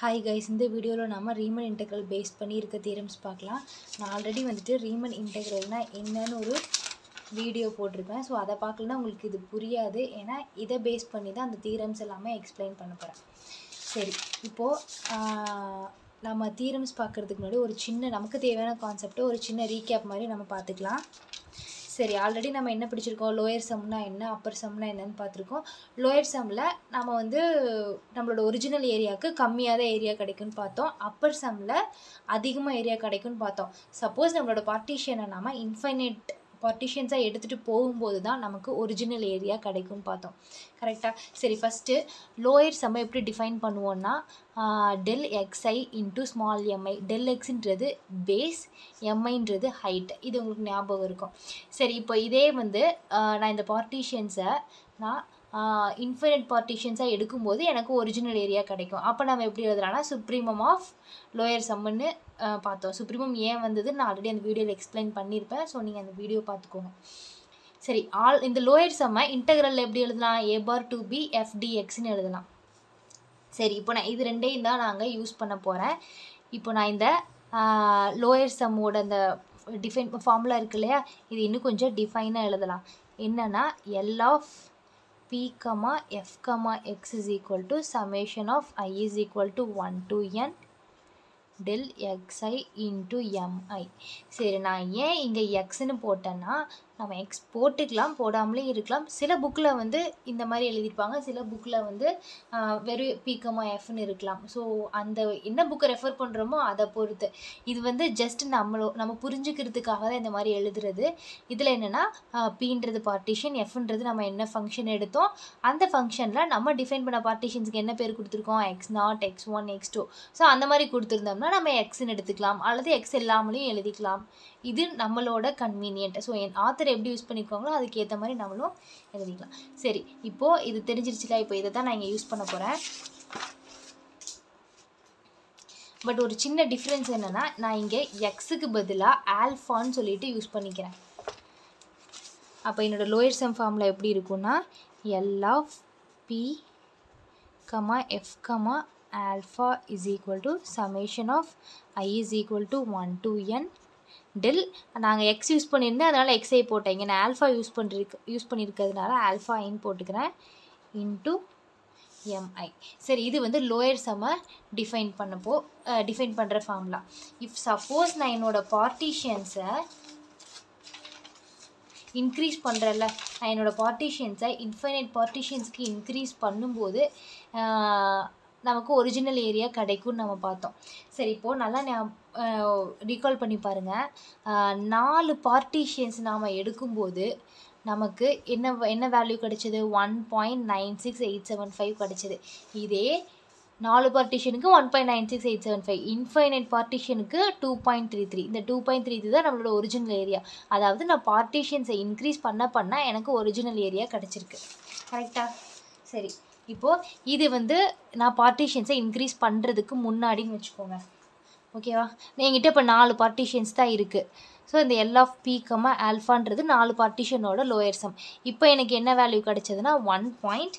Hi guys இந்த வீடியோவில் நம்ம ரீமன் இன்டெக்ரல் பேஸ் பண்ணி இருக்க தியரம்ஸ் பார்க்கலாம். நான் ஆல்ரெடி வந்துட்டு ரீமன் இன்டெக்ரல்னால் என்னன்னு ஒரு வீடியோ போட்டிருப்பேன். ஸோ அதை பார்க்கலன்னா உங்களுக்கு இது புரியாது. ஏன்னா இதை பேஸ் பண்ணி தான் அந்த தீரம்ஸ் எல்லாமே எக்ஸ்பிளைன் பண்ண போகிறேன் சரி இப்போது நம்ம தீரம்ஸ் பார்க்குறதுக்கு முன்னாடி ஒரு சின்ன நமக்கு தேவையான கான்செப்டை ஒரு சின்ன ரீகேப் மாதிரி நம்ம பார்த்துக்கலாம். சரி ஆல்ரெடி நம்ம என்ன பிடிச்சிருக்கோம்? லோயர் சம்னா என்ன? அப்பர் சம்னா என்னன்னு பார்த்துருக்கோம். லோயர் சம்மில் நம்ம வந்து நம்மளோட ஒரிஜினல் ஏரியாவுக்கு கம்மியாக தான் ஏரியா கிடைக்கும்னு பார்த்தோம். அப்பர் சம்மில் அதிகமாக ஏரியா கிடைக்கும்னு பார்த்தோம். சப்போஸ் நம்மளோட பார்ட்டிஷியனை நாம் இன்ஃபைனைட் பார்ட்டிஷன்ஸாக எடுத்துகிட்டு போகும்போது தான் நமக்கு ஒரிஜினல் ஏரியா கிடைக்கும்னு பார்த்தோம். கரெக்டாக சரி ஃபஸ்ட்டு லோயர் சம்மை எப்படி டிஃபைன் பண்ணுவோன்னா del X I into small M I del எக்ஸுன்றது base எம்ஐன்றது ஹைட் இது உங்களுக்கு ஞாபகம் இருக்கும். சரி இப்போ இதே வந்து நான் இந்த பார்ட்டிஷன்ஸை நான் இன்ஃபினிட் பார்ட்டிஷன்ஸாக எடுக்கும்போது எனக்கு ஒரிஜினல் ஏரியா கிடைக்கும். அப்போ நம்ம எப்படி எழுதலாம்னா சுப்ரீமம் ஆஃப் லோயர் சம்முன்னு பார்த்தோம். சுப்ரீமம் ஏன் வந்தது நான் ஆல்ரெடி அந்த வீடியோவில் எக்ஸ்பிளைன் பண்ணியிருப்பேன். ஸோ நீங்கள் அந்த வீடியோ பார்த்துக்கோங்க. சரி ஆல் இந்த லோயர் சம்மை இன்டெகிரலில் எப்படி எழுதலாம்? ஏ பார் டு பி எஃப்டிஎக்ஸ்னு எழுதலாம். சரி இப்போ நான் இது ரெண்டையும் தான் நாங்கள் யூஸ் பண்ண போகிறேன் இப்போ நான் இந்த லோயர் சம்மோட அந்த டிஃபைன் ஃபார்முலா இருக்கு இல்லையா? இது இன்னும் கொஞ்சம் டிஃபைனாக எழுதலாம். என்னென்னா L of p comma f comma x is equal to summation of i is equal to 1 to n del xi into mi சரி நான் ஏன் இங்கே எக்ஸ்னு போட்டேன்னா நம்ம எக்ஸ் போட்டுக்கலாம் போடாமலே இருக்கலாம். சில புக்கில் வந்து இந்த மாதிரி எழுதியிருப்பாங்க. சில புக்கில் வந்து வெறும் பீக்கமா எஃப்னு இருக்கலாம். ஸோ அந்த என்ன புக்கை ரெஃபர் பண்ணுறோமோ அதை பொறுத்து. இது வந்து ஜஸ்ட் நம்மளோ நம்ம புரிஞ்சுக்கிறதுக்காக தான் இந்த மாதிரி எழுதுறது. இதில் என்னென்னா பீன்றது பார்ட்டிஷன் எஃப்ன்றது நம்ம என்ன ஃபங்க்ஷன் எடுத்தோம் அந்த ஃபங்க்ஷனில் நம்ம டிஃபைன் பண்ண பார்ட்டிஷன்ஸ்க்கு என்ன பேர் கொடுத்துருக்கோம்? X naught X one X two so அந்த மாதிரி கொடுத்துருந்தோம்னா நம்ம எக்ஸ்ன்னு எடுத்துக்கலாம். அல்லது எக்ஸ் இல்லாமலையும் எழுதிக்கலாம். இது நம்மளோட கன்வீனியன்ட் ஸோ என் ஆத்தர் எப்படி யூஸ் பண்ணியிருக்காங்களோ அதுக்கு ஏற்ற மாதிரி நம்மளும் எழுதிக்கலாம். சரி இப்போது இது தெரிஞ்சிருச்சுல இப்போ இதை தான் நான் இங்கே யூஸ் பண்ண போகிறேன் பட் ஒரு சின்ன டிஃப்ரென்ஸ் என்னென்னா நான் இங்கே எக்ஸுக்கு பதிலாக ஆல்ஃபான்னு சொல்லிட்டு யூஸ் பண்ணிக்கிறேன். அப்போ என்னோடய லோயர் செம் ஃபார்மில் எப்படி இருக்கும்னா L of P comma F comma alpha is equal to summation of i is equal to one to n del நாங்கள் எக்ஸ் யூஸ் பண்ணியிருந்தேன் அதனால் எக்ஸை போட்டேன். இங்கே நான் ஆல்ஃபா யூஸ் பண்ணிருக்கு யூஸ் பண்ணியிருக்கிறதுனால ஆல்ஃபா ஐன் போட்டுக்கிறேன். இன்ட்டு எம்ஐ சரி இது வந்து லோயர் சம்மை டிஃபைன் பண்ணப்போ டிஃபைன் பண்ணுற ஃபார்முலா இஃப் சப்போஸ் நான் என்னோடய பார்ட்டிஷியன்ஸை இன்க்ரீஸ் பண்ணுறல நான் என்னோடய பார்ட்டிஷியன்ஸை இன்ஃபைனைட் பார்ட்டிஷியன்ஸ்க்கு இன்க்ரீஸ் பண்ணும்போது நமக்கு ஒரிஜினல் ஏரியா கிடைக்கும்னு நம்ம பார்த்தோம். சரி இப்போது நல்லா நான் ரீகால் பண்ணி பாருங்கள் நாலு பார்ட்டிஷியன்ஸ் நாம் எடுக்கும்போது நமக்கு என்ன என்ன வேல்யூ கிடைச்சது? One point nine six eight seven five கிடைச்சது. இதே நாலு பார்ட்டிஷனுக்கு one point nine six eight seven five infinite பார்ட்டிஷனுக்கு two point three three இந்த டூ பாயிண்ட் த்ரீ த்ரீ தான் நம்மளோட ஒரிஜினல் ஏரியா அதாவது நான் பார்ட்டிஷன்ஸை இன்க்ரீஸ் பண்ண பண்ண எனக்கு ஒரிஜினல் ஏரியா கிடச்சிருக்கு. கரெக்டாக சரி. இப்போது இது வந்து நான் பார்ட்டிஷன்ஸை இன்க்ரீஸ் பண்ணுறதுக்கு முன்னாடின்னு வச்சுக்கோங்க. ஓகேவா என்கிட்ட இப்போ நாலு பார்ட்டிஷன்ஸ் தான் இருக்குது ஸோ இந்த எல் ஆஃப் பி ஆல்ஃபான்றது நாலு பார்ட்டிஷனோட லோயர் சம் இப்போ எனக்கு என்ன value கிடச்சதுன்னா one point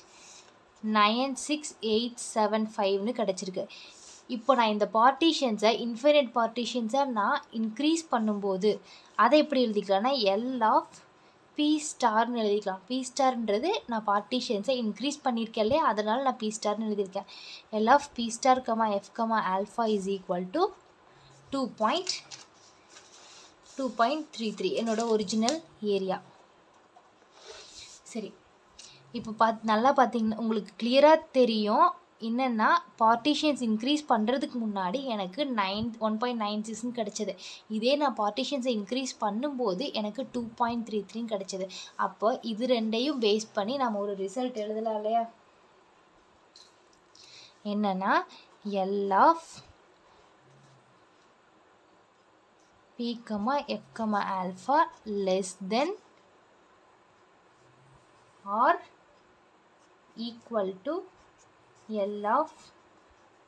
nine six eight seven ஃபைவ்னு கிடச்சிருக்கு. இப்போ நான் இந்த பார்ட்டிஷன்ஸை இன்ஃபினிட் பார்ட்டிஷன்ஸை நான் இன்க்ரீஸ் பண்ணும்போது அதை எப்படி எழுதிக்கலாம்னா எல் ஆஃப் பி ஸ்டார்னு எழுதிக்கலாம். பி ஸ்டார்ன்றது நான் பார்ட்டிஷன்ஸை இன்க்ரீஸ் பண்ணியிருக்கேன் இல்லையா? அதனால் நான் பி ஸ்டார்னு எழுதியிருக்கேன். L of P star comma F comma alpha is equal to two point two point three three என்னோடய ஒரிஜினல் ஏரியா சரி. இப்போ பார்த்து நல்லா பார்த்தீங்கன்னா உங்களுக்கு கிளியராக தெரியும். என்னென்னா பார்ட்டிஷன்ஸ் இன்க்ரீஸ் பண்ணுறதுக்கு முன்னாடி எனக்கு நைன் ஒன் பாயிண்ட் நைன் சிக்ஸ்னு கிடச்சிது. இதே நான் பார்ட்டிஷன்ஸை இன்க்ரீஸ் பண்ணும்போது எனக்கு டூ பாயிண்ட் த்ரீ த்ரீன்னு கிடச்சிது. அப்போ இது ரெண்டையும் பேஸ் பண்ணி நம்ம ஒரு ரிசல்ட் எழுதலாம் இல்லையா? என்னென்னா L of P comma F comma alpha less than or equal to L of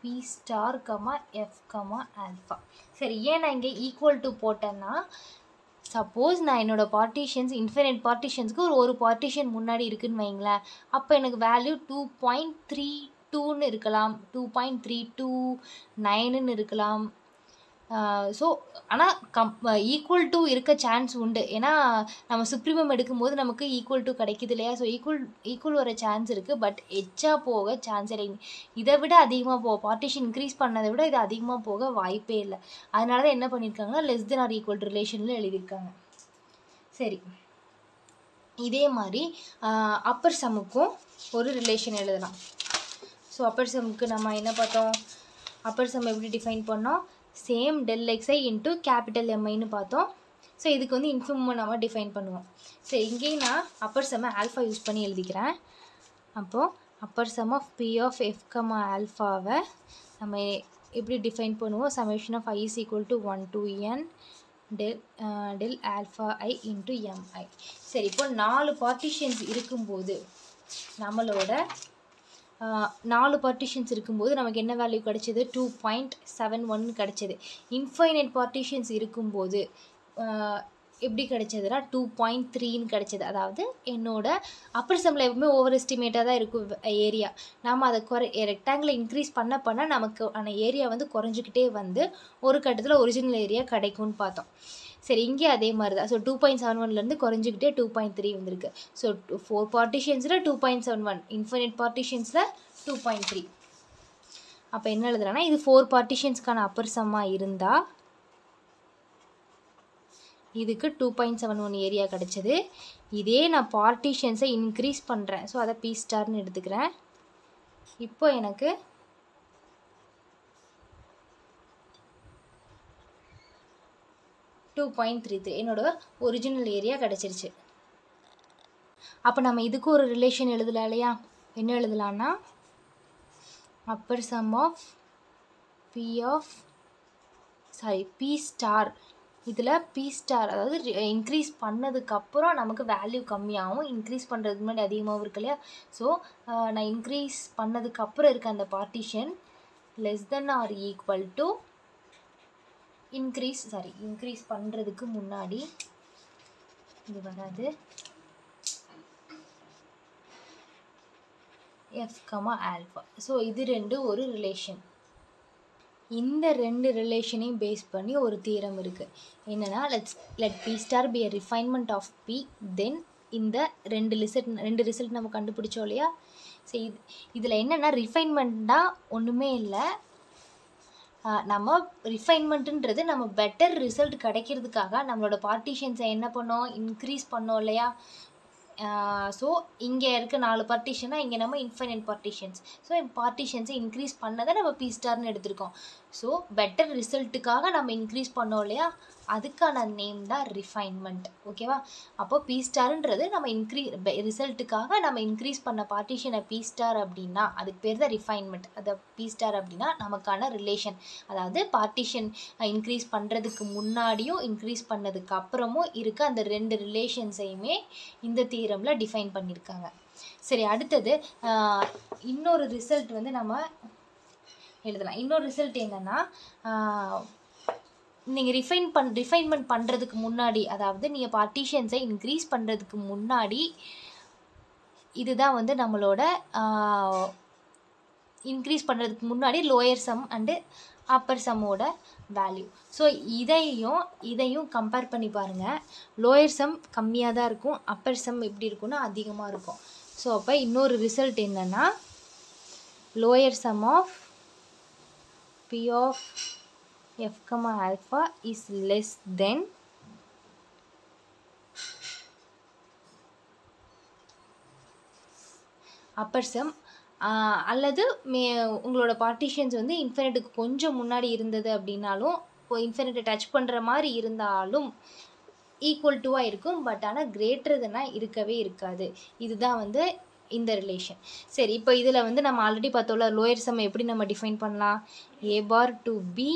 P star comma F comma alpha சரி ஏன் நான் இங்கே ஈக்குவல் டு போட்டேன்னா சப்போஸ் நான் என்னோடய பார்ட்டிஷன்ஸ் இன்ஃபினிட் பார்ட்டிஷன்ஸ்க்கு ஒரு ஒரு பார்ட்டிஷன் முன்னாடி இருக்குதுன்னு வைங்களேன். அப்போ எனக்கு வேல்யூ டூ பாயிண்ட் த்ரீ டூன்னு இருக்கலாம் டூ பாயிண்ட் த்ரீ டூ நைனுன்னு இருக்கலாம் ஸோ ஆனால் கம் ஈக்குவல் டு இருக்க சான்ஸ் உண்டு. ஏன்னா நம்ம சுப்ரீமம் எடுக்கும்போது நமக்கு ஈக்குவல் டு கிடைக்குது இல்லையா? ஸோ ஈக்குவல் ஈக்குவல் வர சான்ஸ் இருக்குது பட் எச்சா போக சான்ஸ் இல்லை. இதை விட அதிகமாக போக பார்ட்டிஷன் இன்க்ரீஸ் பண்ணதை விட இது அதிகமாக போக வாய்ப்பே இல்லை. அதனால தான் என்ன பண்ணியிருக்காங்கன்னா லெஸ் தென் ஆர் ஈக்குவல் ரிலேஷனில் எழுதியிருக்காங்க. சரி. இதே மாதிரி அப்பர் சமுக்கும் ஒரு ரிலேஷன் எழுதலாம். ஸோ அப்பர் சமுக்கு நம்ம என்ன பார்த்தோம்? அப்பர் சம் எப்படி டிஃபைன் பண்ணோம்? Same del X I into capital எம்ஐன்னு பார்த்தோம். ஸோ இதுக்கு வந்து இன்ஃபிமம் நம்ம டிஃபைன் பண்ணுவோம். சரி இங்கேயும் நான் அப்பர் செம்ம ஆல்ஃபா யூஸ் பண்ணி எழுதிக்கிறேன். அப்போது upper sum of P of F comma ஆல்ஃபாவை நம்ம எப்படி டிஃபைன் பண்ணுவோம்? Summation of I is equal to one to N del del alpha I into M I சரி இப்போ நாலு பார்ட்டிஷன்ஸ் இருக்கும்போது நம்மளோட நாலு பார்ட்டிஷன்ஸ் இருக்கும்போது நமக்கு என்ன வேல்யூ கிடைச்சது? டூ பாயிண்ட் செவன் ஒன் கிடச்சிது. இன்ஃபைனைட் பார்ட்டிஷன்ஸ் இருக்கும்போது எப்படி கிடைச்சதுன்னா டூ பாயிண்ட் த்ரீன்னு கிடைச்சது. அதாவது என்னோட அப்பர் சம்மில் எப்பவுமே ஓவர் எஸ்டிமேட்டாக தான் இருக்கும் ஏரியா நாம் அதை குறை ரெக்டாங்கில் இன்க்ரீஸ் பண்ண பண்ண நமக்கு அந்த ஏரியா வந்து குறைஞ்சிக்கிட்டே வந்து ஒரு கட்டத்தில் ஒரிஜினல் ஏரியா கிடைக்கும்னு பார்த்தோம். சரி இங்கே அதே மாதிரி தான் ஸோ டூ பாயிண்ட் செவன் ஒன்லேருந்து குறைஞ்சிக்கிட்டே டூ பாயிண்ட் த்ரீ வந்திருக்கு. So four பார்ட்டிஷியன்ஸில் two point seven one infinite பார்ட்டிஷியன்ஸில் two point three அப்போ என்ன எழுதுறேன்னா இது ஃபோர் பார்ட்டிஷியன்ஸ்க்கான அப்பர் சம்மாக இருந்தால் இதுக்கு two point seven one area கிடச்சிது. இதே நான் பார்ட்டிஷியன்ஸை இன்க்ரீஸ் பண்ணுறேன் ஸோ அதை பி ஸ்டார்னு எடுத்துக்கிறேன். இப்போ எனக்கு டூ பாயிண்ட் த்ரீ த்ரீ என்னோட ஒரிஜினல் ஏரியா கிடச்சிருச்சு. அப்போ நம்ம இதுக்கு ஒரு ரிலேஷன் எழுதலாம் இல்லையா? என்ன எழுதலான்னா upper sum of P of sorry P star இதில் பி ஸ்டார் அதாவது இன்க்ரீஸ் பண்ணதுக்கப்புறம் நமக்கு வேல்யூ கம்மியாகும் இன்க்ரீஸ் பண்ணுறதுக்கு முன்னாடி அதிகமாகவும் இருக்கு இல்லையா? ஸோ நான் இன்க்ரீஸ் பண்ணதுக்கப்புறம் இருக்க அந்த partition less than or equal to increase sorry increase பண்ணுறதுக்கு முன்னாடி இது வராது. எஃப் கமா ஆல்ஃபா ஸோ இது ரெண்டு ஒரு ரிலேஷன் இந்த ரெண்டு ரிலேஷனையும் பேஸ் பண்ணி ஒரு தீரம் இருக்குது என்னென்னா let's let P star P a refinement of P then இந்த ரெண்டு ரிசல்ட் ரெண்டு ரிசல்ட் நம்ம கண்டுபிடிச்சோம் இல்லையா? ஸோ இது இதில் என்னென்னா ரிஃபைன்மெண்ட்னால் ஒன்றுமே இல்லை. நம்ம ரிஃபைன்மெண்ட்டுன்றது நம்ம பெட்டர் ரிசல்ட் கிடைக்கிறதுக்காக நம்மளோட பார்ட்டிஷன்ஸை என்ன பண்ணோம்? இன்க்ரீஸ் பண்ணோம் இல்லையா? ஸோ இங்கே இருக்க நாலு பார்ட்டிஷனாக இங்கே நம்ம இன்ஃபைனைட் பார்ட்டிஷன்ஸ் ஸோ பார்ட்டிஷன்ஸை இன்க்ரீஸ் பண்ணதை நம்ம பி ஸ்டார்னு எடுத்திருக்கோம். ஸோ பெட்டர் ரிசல்ட்டுக்காக நம்ம இன்க்ரீஸ் பண்ணோம் இல்லையா? அதுக்கான நேம் தான் ரிஃபைன்மெண்ட் ஓகேவா அப்போ பி ஸ்டார்ன்றது நம்ம இன்க்ரீ ரிசல்ட்டுக்காக நம்ம இன்க்ரீஸ் பண்ண பார்ட்டிஷனை பி ஸ்டார் அப்படின்னா அதுக்கு பேர் தான் ரிஃபைன்மெண்ட் அதை பி ஸ்டார் அப்படின்னா நமக்கான ரிலேஷன் அதாவது பார்ட்டிஷன் இன்க்ரீஸ் பண்ணுறதுக்கு முன்னாடியும் இன்க்ரீஸ் பண்ணதுக்கு அப்புறமும் இருக்க அந்த ரெண்டு ரிலேஷன்ஸையுமே இந்த தீரமில் டிஃபைன் பண்ணியிருக்காங்க சரி அடுத்தது இன்னொரு ரிசல்ட் வந்து நம்ம எழுதலாம். இன்னொரு ரிசல்ட் என்னென்னா நீங்கள் ரிஃபைன் பண் ரிஃபைன்மெண்ட் பண்ணுறதுக்கு முன்னாடி அதாவது நீங்கள் பார்ட்டிஷன்ஸை இன்க்ரீஸ் பண்ணுறதுக்கு முன்னாடி இதுதான் வந்து நம்மளோட இன்க்ரீஸ் பண்ணுறதுக்கு முன்னாடி லோயர் சம் அண்டு அப்பர் சம்மோட வேல்யூ ஸோ இதையும் இதையும் கம்பேர் பண்ணி பாருங்கள் லோயர் சம் கம்மியாக தான் இருக்கும் அப்பர் சம் எப்படி இருக்கும்னா அதிகமாக இருக்கும். ஸோ அப்போ இன்னொரு ரிசல்ட் என்னென்னா lower sum of P of f comma alpha is less than upper sum அல்லது மே உங்களோட பார்ட்டிஷன்ஸ் வந்து இன்ஃபினிட்டுக்கு கொஞ்சம் முன்னாடி இருந்தது அப்படின்னாலும் இப்போ இன்ஃபினிட்டை டச் பண்ணுற மாதிரி இருந்தாலும் ஈக்குவல் டுவாக இருக்கும் பட் ஆனால் கிரேட்டர் தென்னாக இருக்கவே இருக்காது. இதுதான் வந்து இந்த ரிலேஷன் சரி இப்போ இதில் வந்து நம்ம ஆல்ரெடி பார்த்தோம்ல லோயர் சம் எப்படி நம்ம டிஃபைன் பண்ணலாம்? A bar to B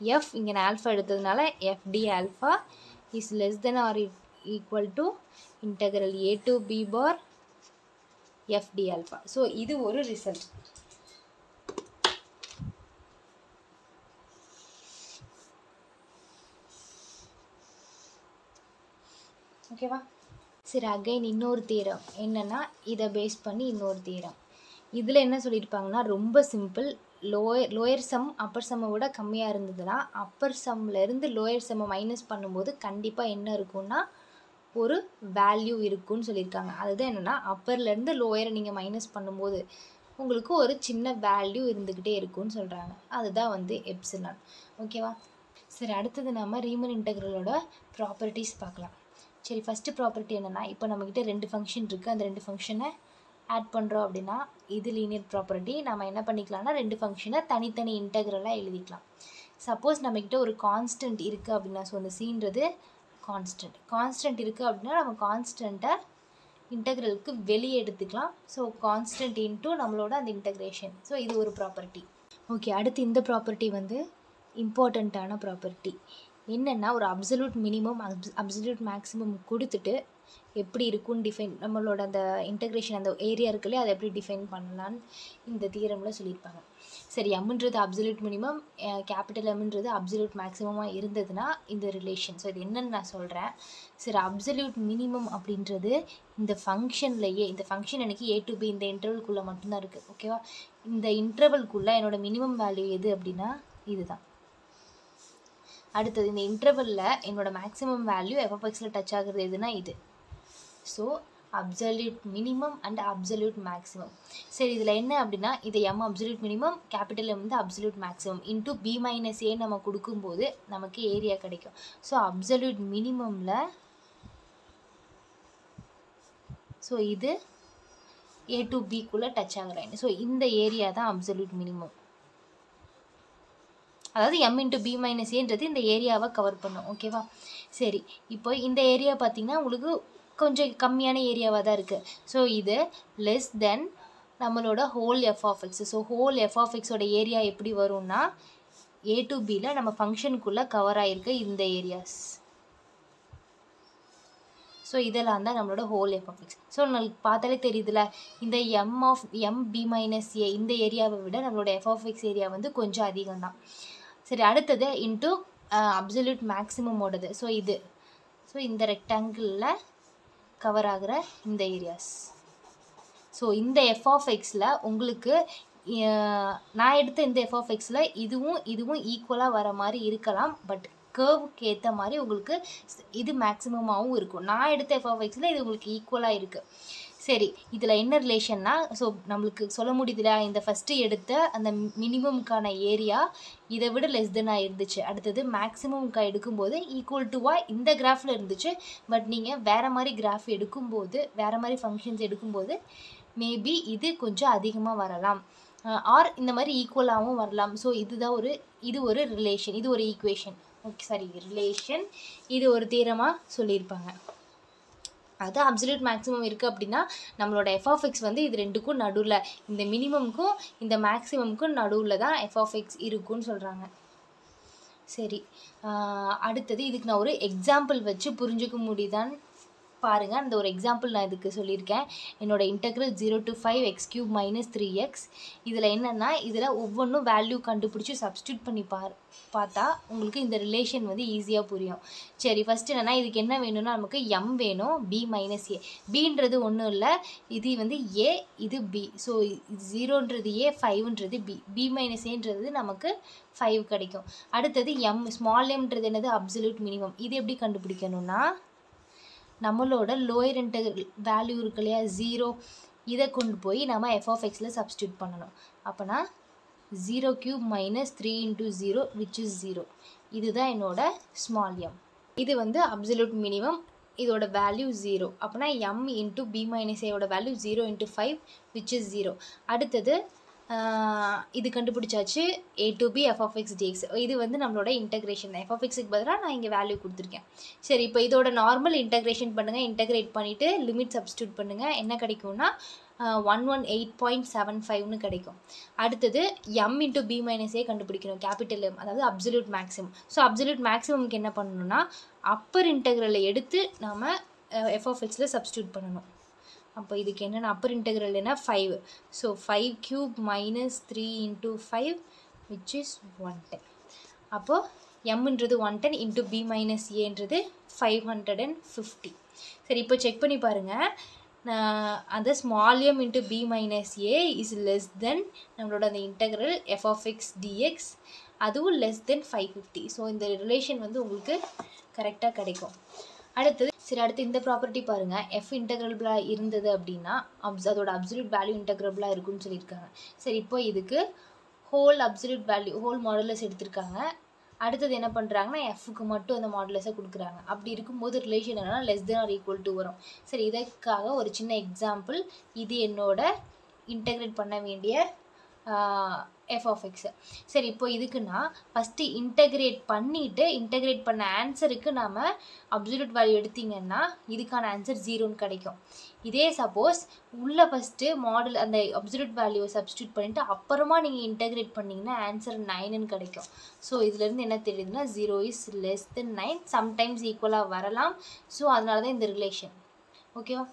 F இங்கே நான் ஆல்ஃபா எடுத்ததுனால F D alpha is less than or equal to integral A to B bar F D alpha so இது ஒரு ரிசல்ட் ஓகேவா சரி அகைன் இன்னொரு தீரம் என்னென்னா இதை பேஸ் பண்ணி இன்னொரு தீரம் இதில் என்ன சொல்லியிருப்பாங்கன்னா ரொம்ப simple lower lower sum upper சம்மை விட கம்மியாக இருந்ததுன்னா அப்பர் சம்லேருந்து லோயர் சம்மை மைனஸ் பண்ணும்போது கண்டிப்பாக என்ன இருக்கும்னா ஒரு வேல்யூ இருக்குன்னு சொல்லியிருக்காங்க அதுதான் என்னென்னா அப்பர்லேருந்து லோயரை நீங்கள் மைனஸ் பண்ணும்போது உங்களுக்கு ஒரு சின்ன வேல்யூ இருந்துக்கிட்டே இருக்கும்னு சொல்கிறாங்க அதுதான் வந்து எப்சிலான் ஓகேவா சரி அடுத்தது நம்ம ரீமன் இன்டெக்ரலோட ப்ராப்பர்ட்டிஸ் பார்க்கலாம். சரி ஃபஸ்ட்டு ப்ராப்பர்ட்டி என்னென்னா இப்போ நம்மக்கிட்ட ரெண்டு ஃபங்க்ஷன் இருக்குது அந்த ரெண்டு ஃபங்க்ஷனை ஆட் பண்ணுறோம் அப்படின்னா இது லீனியர் ப்ராப்பர்ட்டி நம்ம என்ன பண்ணிக்கலாம்னா ரெண்டு ஃபங்க்ஷனை தனித்தனி இன்டெக்ரலாக எழுதிக்கலாம். சப்போஸ் நம்மக்கிட்ட ஒரு கான்ஸ்டன்ட் இருக்குது அப்படின்னா ஸோ அந்த சீன்றது கான்ஸ்டன்ட் கான்ஸ்டன்ட் இருக்குது அப்படின்னா நம்ம கான்ஸ்டண்ட்டை இன்டெக்ரலுக்கு வெளியே எடுத்துக்கலாம். ஸோ கான்ஸ்டன்ட் இன்ட்டு நம்மளோட அந்த இன்டெக்ரேஷன் ஸோ இது ஒரு ப்ராப்பர்ட்டி ஓகே அடுத்து இந்த ப்ராப்பர்ட்டி வந்து இம்பார்ட்டண்ட்டான ப்ராப்பர்ட்டி என்னென்னா ஒரு அப்சல்யூட் மினிமம் அப்சல்யூட் மேக்ஸிமம் கொடுத்துட்டு எப்படி இருக்கும்னு டிஃபைன் நம்மளோட அந்த இன்டெக்ரேஷன் அந்த ஏரியா இருக்குல்லையே அதை எப்படி டிஃபைன் பண்ணலான்னு இந்த தீரமில் சொல்லியிருப்பாங்க. சரி எம்ன்றது அப்சல்யூட் மினிமம் கேபிட்டல் எம்ன்றது அப்சல்யூட் மேக்ஸிமமாக இருந்ததுன்னா இந்த ரிலேஷன் ஸோ இது என்னன்னு நான் சொல்கிறேன் சரி அப்சல்யூட் மினிமம் அப்படின்றது இந்த ஃபங்க்ஷன்லையே இந்த ஃபங்க்ஷன் எனக்கு ஏ டு பி இந்த இன்டர்வல்குள்ளே மட்டும்தான் இருக்குது ஓகேவா இந்த இன்டர்வல்குள்ளே என்னோட மினிமம் வேல்யூ எது அப்படின்னா இதுதான். அடுத்தது இந்த இன்டர்வலில் என்னோட மேக்ஸிமம் வேல்யூ எஃப்எஃப்எக்ஸில் டச் ஆகுறது எதுனா இது. So absolute minimum and absolute maximum சரி இதில் என்ன அப்படின்னா இதை M absolute minimum capital M வந்து absolute maximum into B minus A நம்ம கொடுக்கும்போது நமக்கு ஏரியா கிடைக்கும். ஸோ அப்சல்யூட் மினிமமில் ஸோ இது ஏ டு பிக்குள்ளே டச் ஆகிற லைன் ஸோ இந்த ஏரியா தான் அப்சல்யூட் மினிமம் அதாவது எம் இன்ட்டு பி மைனஸ் ஏன்றது இந்த ஏரியாவை கவர் பண்ணும். ஓகேவா சரி. இப்போ இந்த ஏரியா பார்த்திங்கன்னா உங்களுக்கு கொஞ்சம் கம்மியான ஏரியாவாக தான் இருக்குது ஸோ இது லெஸ் தென் நம்மளோட whole F of X so whole F of எக்ஸோட ஏரியா எப்படி வரும்னா ஏ டு பியில் நம்ம ஃபங்க்ஷனுக்குள்ளே கவர் ஆகிருக்கு இந்த ஏரியாஸ் ஸோ இதெல்லாம் தான் நம்மளோட whole F of X so நம்மளுக்கு பார்த்தாலே தெரியுதுல இந்த M of M B minus A இந்த ஏரியாவை விட நம்மளோட எஃப் ஆஃப் எக்ஸ் ஏரியா வந்து கொஞ்சம் அதிகம் தான் சரி அடுத்தது இன்ட்டு அப்சல்யூட் மேக்ஸிமமோடது ஸோ இது. ஸோ இந்த ரெக்டாங்கிளில் கவர் ஆகிற இந்த ஏரியாஸ் ஸோ இந்த எஃப் ஆஃப் எக்ஸில் உங்களுக்கு நான் எடுத்த இந்த எஃப் ஆஃப் எக்ஸில் இதுவும் இதுவும் ஈக்குவலாக வர மாதிரி இருக்கலாம். பட் கேர்வுக்கு ஏற்ற மாதிரி உங்களுக்கு இது மேக்ஸிமமாகவும் இருக்கும். நான் எடுத்த எஃப் ஆஃப் எக்ஸில் இது உங்களுக்கு ஈக்குவலாக இருக்குது சரி இதில் என்ன ரிலேஷன்னா ஸோ நம்மளுக்கு சொல்ல முடியுதுல இந்த ஃபஸ்ட்டு எடுத்த அந்த மினிமம்க்கான ஏரியா இதை விட லெஸ் தென்னாக இருந்துச்சு. அடுத்தது மேக்ஸிமம்க்காக எடுக்கும்போது ஈக்குவல் டுவாக இந்த கிராஃபில் இருந்துச்சு. பட் நீங்கள் வேறு மாதிரி கிராஃப் எடுக்கும்போது வேறு மாதிரி ஃபங்க்ஷன்ஸ் எடுக்கும்போது மேபி இது கொஞ்சம் அதிகமாக வரலாம். ஆர் இந்த மாதிரி ஈக்குவலாகவும் வரலாம். ஸோ இதுதான் ஒரு இது ஒரு ரிலேஷன் இது ஒரு ஈக்குவேஷன் ஓகே சாரி ரிலேஷன் இது ஒரு தீரமாக சொல்லியிருப்பாங்க. அது அப்சல்யூட் மேக்ஸிமம் இருக்குது அப்படின்னா நம்மளோட எஃப்ஆஃப்எக்ஸ் வந்து இது ரெண்டுக்கும் நடுவில். இந்த மினிமம்க்கும் இந்த மேக்ஸிமம்க்கும் நடுவில் தான் எஃப்ஆஃப்எக்ஸ் இருக்குன்னு சொல்கிறாங்க சரி. அடுத்தது இதுக்கு நான் ஒரு எக்ஸாம்பிள் வச்சு புரிஞ்சுக்க முடியுதான்னு பாருங்கள் அந்த ஒரு எக்ஸாம்பிள் நான் இதுக்கு சொல்லியிருக்கேன். என்னோடய integral zero to five X cube minus three X இதில் என்னென்னா இதில் ஒவ்வொன்றும் வேல்யூ கண்டுபிடிச்சி சப்ஸ்டியூட் பண்ணி பார் பார்த்தா உங்களுக்கு இந்த ரிலேஷன் வந்து ஈஸியாக புரியும். சரி ஃபஸ்ட்டு என்னென்னா இதுக்கு என்ன வேணும்னா நமக்கு எம் வேணும் பி மைனஸ் ஏ பின்றது ஒன்றும் இல்லை. இது வந்து ஏ இது பி ஸோ ஜீரோன்றது ஏ ஃபைவ்ன்றது பி பி மைனஸ் ஏன்றது நமக்கு ஃபைவ் கிடைக்கும். அடுத்தது எம் ஸ்மால் எம்ன்றது என்னது? அப்சல்யூட் மினிமம் இது எப்படி கண்டுபிடிக்கணும்னா நம்மளோட லோயர் இன்டெகிரல் வேல்யூ இருக்கு இல்லையா? ஜீரோ இதை கொண்டு போய் நம்ம எஃப் ஆஃப் எக்ஸில் சப்ஸ்டியூட் பண்ணணும். அப்போனா zero cube minus three into zero which is zero இதுதான் என்னோட ஸ்மால் எம் இது வந்து அப்சல்யூட் மினிமம் இதோட வேல்யூ ஜீரோ அப்போனா M into B minus ஏயோட value zero into five which is zero அடுத்தது இது கண்டுபிடிச்சாச்சு A to B F of X D X இது வந்து நம்மளோட இன்டகிரேஷன் எஃப் ஆஃப் எக்ஸுக்கு பதிலாக நான் இங்கே வேல்யூ கொடுத்துருக்கேன். சரி இப்போ இதோட நார்மல் இன்டகிரேஷன் பண்ணுங்கள் இன்டகிரேட் பண்ணிவிட்டு லிமிட் சப்ஸ்டியூட் பண்ணுங்கள் என்ன கிடைக்கும்னா one one eight point seven ஃபைவ்னு கிடைக்கும். அடுத்தது எம் இன்ட்டு பி மைனஸே கண்டுபிடிக்கணும். கேபிட்டல் எம் அதாவது அப்சல்யூட் மேக்ஸிமம் ஸோ அப்சல்யூட் மேக்ஸிமம்க்கு என்ன பண்ணணும்னா அப்பர் இன்டகிரலை எடுத்து நாம் எஃப்எஃப்எக்ஸில் சப்ஸ்டியூட் பண்ணணும். அப்போ இதுக்கு என்னென்ன upper integral five so five cube minus three into five which is one ten அப்போது எம்ன்றது one ten into B minus ஏன்றது ஃபைவ் ஹண்ட்ரட் அண்ட் ஃபிஃப்டி சரி இப்போ செக் பண்ணி பாருங்கள் அந்த small M into B minus A is less than நம்மளோட அந்த integral F X dx அதுவும் less than five fifty so இந்த ரிலேஷன் வந்து உங்களுக்கு கரெக்டாக கிடைக்கும். அடுத்தது சரி அடுத்து இந்த ப்ராப்பர்ட்டி பாருங்கள் எஃப் இன்டகிரபிளாக இருந்தது அப்படின்னா அப்ஸ் அதோட அப்சல்யூட் வேல்யூ இன்டகிரபிளாக இருக்குன்னு சொல்லியிருக்காங்க. சரி இப்போ இதுக்கு whole absolute value whole modulus எடுத்திருக்காங்க. அடுத்தது என்ன பண்ணுறாங்கன்னா எஃப்க்கு மட்டும் அந்த மாடலஸை கொடுக்குறாங்க. அப்படி இருக்கும்போது ரிலேஷன் என்னென்னா less than or equal to வரும். சரி இதற்காக ஒரு சின்ன எக்ஸாம்பிள் இது என்னோட இன்டகிரேட் பண்ண வேண்டிய எஃப் ஆஃப் எக்ஸு சரி இப்போ இதுக்குன்னா ஃபஸ்ட்டு இன்டெகிரேட் பண்ணிவிட்டு இன்டகிரேட் பண்ண ஆன்சருக்கு நாம் அப்சல்யூட் வேல்யூ எடுத்திங்கன்னா இதுக்கான ஆன்சர் ஜீரோன்னு கிடைக்கும். இதே சப்போஸ் உள்ளே ஃபஸ்ட்டு மாடல் அந்த அப்சல்யூட் வேல்யூவை சப்ஸ்டியூட் பண்ணிவிட்டு அப்புறமா நீங்கள் இன்டகிரேட் பண்ணிங்கன்னா ஆன்சர் நைனுன்னு கிடைக்கும். ஸோ இதுலேருந்து என்ன தெரியுதுன்னா zero is less than nine sometimes ஈக்குவலாக வரலாம். ஸோ அதனால தான் இந்த ரிலேஷன் ஓகேவா